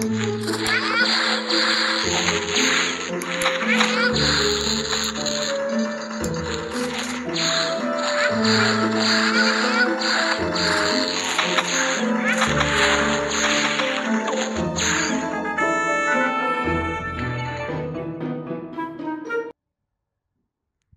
Música